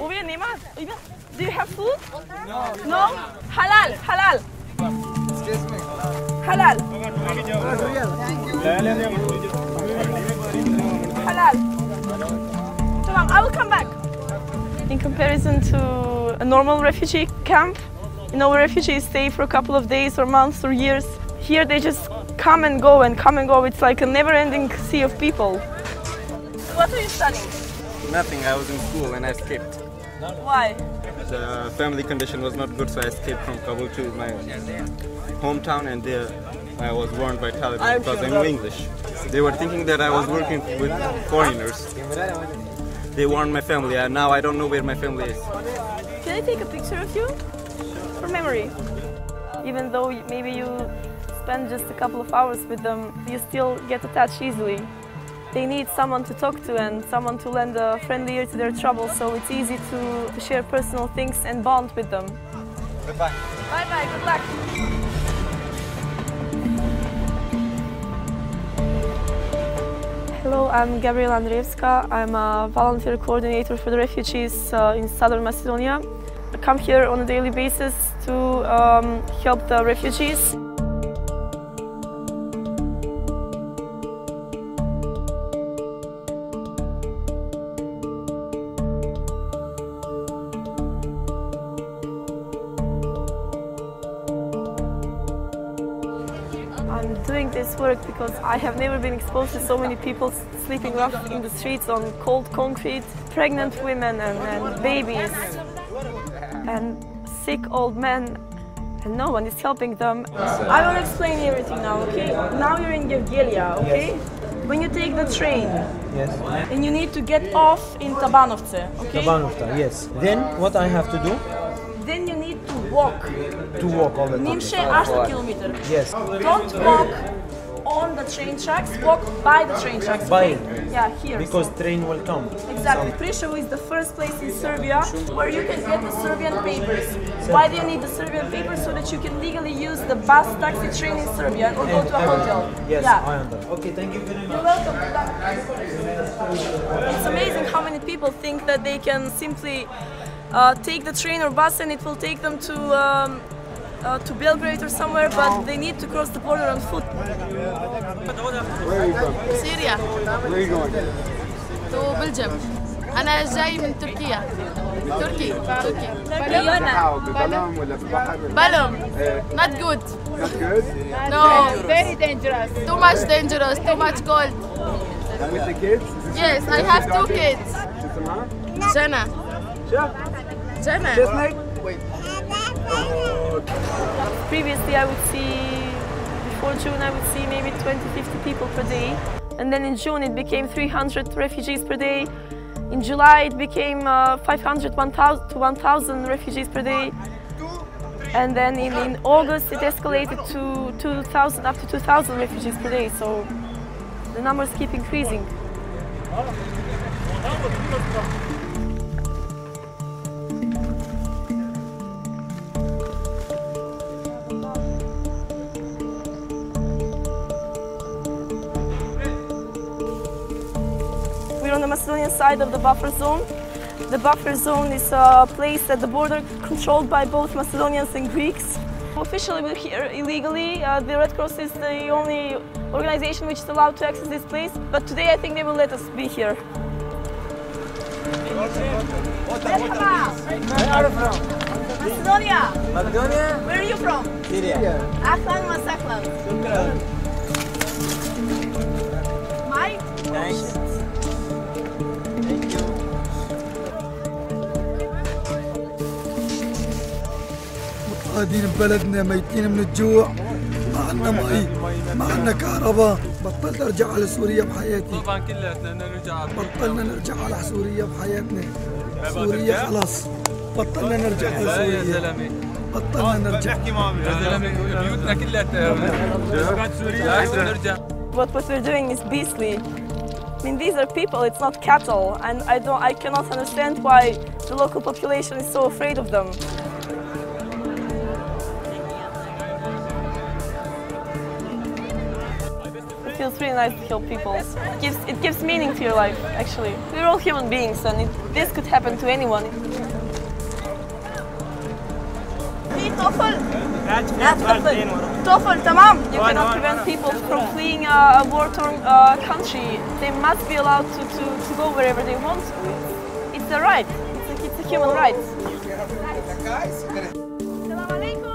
Ovdje nema? Ima? Do you have food? No. No? Halal, halal. excuse Halal, halal. Tamam, I will come back. In comparison to a normal refugee camp, you know, refugees stay for a couple of days or months or years. Here they just come and go and come and go. It's like a never-ending sea of people. What are you studying? Nothing. I was in school and I escaped. Why? The family condition was not good, so I escaped from Kabul to my hometown, and there I was warned by Taliban because I knew English. They were thinking that I was working with foreigners. They warned my family, and now I don't know where my family is. Can I take a picture of you for memory? Even though maybe you spend just a couple of hours with them, you still get attached easily. They need someone to talk to and someone to lend a friendly ear to their trouble, so it's easy to, to share personal things and bond with them. Goodbye. Bye bye, good luck. Hello, I'm Gabriela Andreevska. I'm a volunteer coordinator for the refugees uh, in southern Macedonia. I come here on a daily basis to um, help the refugees. Doing this work because I have never been exposed to so many people sleeping rough in the streets on cold concrete, pregnant women and, and babies, and sick old men, and no one is helping them. I will explain everything now, okay? Now you're in Gevgelija, okay? When you take the train Yes. and you need to get off in Tabanovce, okay? Tabanovta, yes. Then what I have to do? Then you walk. To walk all the time. Nimše 8 kilometer. Yes. Don't walk on the train tracks, walk by the train tracks. By okay? Yeah, here. Because train will come. Exactly. Preševo is the first place in Serbia where you can get the Serbian papers. Why do you need the Serbian papers? So that you can legally use the bus, taxi, train in Serbia or go to a hotel. Yes, Yeah. I understand. Okay, thank you very much. You're welcome. It's amazing how many people think that they can simply uh, take the train or bus and it will take them to um, uh, to Belgrade or somewhere, but they need to cross the border on foot. سوريا Where are you going? تو بلجم انا جاي من تركيا تركي تركي How? بالبلم ولا بالبحر ولا بلم not good Not good? no very dangerous too much dangerous too much cold And with the kids? yes I have two kids شو اسمها؟ جنى German. Chestnut? Wait. Previously, I would see, before June, I would see maybe 20, 50 people per day. And then in June, it became 300 refugees per day. In July, it became uh, 500 to 1,000 refugees per day. And then in, in August, it escalated to 2,000, up to 2,000 refugees per day. So the numbers keep increasing. On the Macedonian side of the buffer zone. The buffer zone is a place at the border controlled by both Macedonians and Greeks. Officially, we're here illegally. Uh, the Red Cross is the only organization which is allowed to access this place, but today I think they will let us be here. Macedonia! Macedonia? Where are you from? Syria. Ahlan wa sahlan. Mike? Thanks. قاعدين ببلدنا ميتين من الجوع. ما عندنا مي ما عندنا كهرباء. بطلت ارجع على سوريا بحياتي طبعا كلياتنا بدنا نرجع بطلنا نرجع على سوريا بحياتنا. سوريا خلاص. بطلنا نرجع على يا سوريا. زلمة. بطلنا نرجع. يا زلمة بيوتنا كلياتنا سوريا. احسن نرجع. What, what we're doing is beastly. I mean, these are people, it's not cattle, and I, don't, I cannot understand why the local population is so afraid of them. feels really nice to help people. It gives, it gives meaning to your life, actually. We're all human beings and it, this could happen to anyone. في طفل لا طفل طفل تمام You cannot prevent people from fleeing a, a war-torn uh, country. They must be allowed to, to, to go wherever they want to. It's a right. It's a, it's a human right. السلام عليكم